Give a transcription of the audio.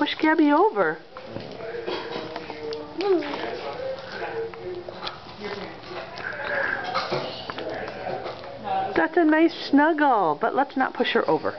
push Gabby over. That's a nice snuggle, but let's not push her over.